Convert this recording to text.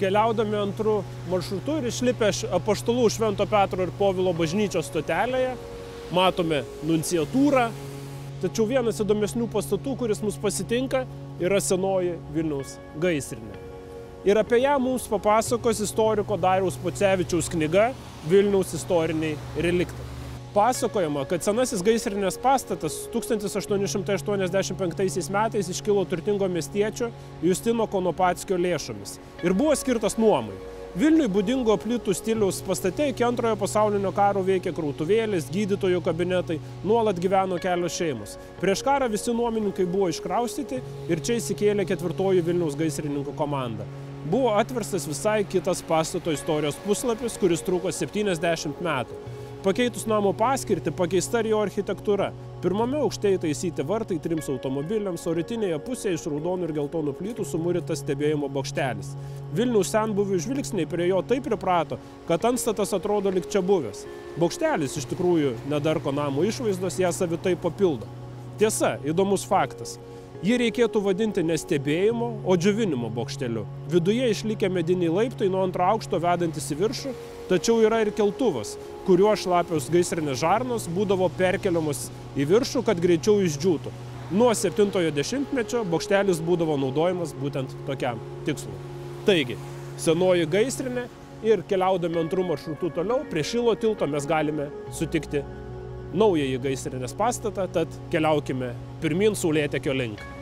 keliaudami antru maršrutu ir išlipę iš apaštalų Švento Petro ir Povilo bažnyčios stotelėje, matome nunciatūrą, tačiau vienas įdomesnių pastatų, kuris mus pasitinka, yra senoji Vilniaus gaisrinė. Ir apie ją mums papasakos istoriko Dariaus Pocevičiaus knyga Vilniaus istoriniai reliktai. Pasakojama, kad senasis gaisrinės pastatas 1885 metais iškilo turtingo miestiečio Justino Konopatskio lėšomis ir buvo skirtas nuomai. Vilniui būdingo plytų stiliaus pastate iki antrojo pasaulinio karo veikė krautuvėlės, gydytojų kabinetai, nuolat gyveno kelios šeimos. Prieš karą visi nuomininkai buvo iškraustyti ir čia įsikėlė ketvirtoji Vilniaus gaisrininkų komanda. Buvo atverstas visai kitas pastato istorijos puslapis, kuris truko 70 metų. Pakeitus namo paskirtį pakeista ir jo architektūra. Pirmame aukšte įtaisyti vartai trims automobiliams, o rytinėje pusėje iš raudonų ir geltonų plytų sumūrytas stebėjimo bokštelis. Vilniaus senbuvių žvilgsniai prie jo taip priprato, kad antstatas atrodo lik čia buvęs. Bokštelis iš tikrųjų nedarko namo išvaizdos ją savitai papildo. Tiesa, įdomus faktas. Jį reikėtų vadinti ne stebėjimo, o džiovinimo bokšteliu. Viduje išlikę mediniai laiptai nuo antro aukšto vedantis į viršų, tačiau yra ir keltuvas, kuriuo šlapios gaisrinės žarnos būdavo perkeliamos į viršų, kad greičiau išdžiūtų. Nuo 70-mečio bokštelis būdavo naudojamas būtent tokiam tikslui. Taigi, senoji gaisrinė ir keliaudami antrų maršrutų toliau prie Šilo tilto mes galime sutikti naująjį gaisrinės pastatą, tad keliaukime pirmin Saulėtekio link.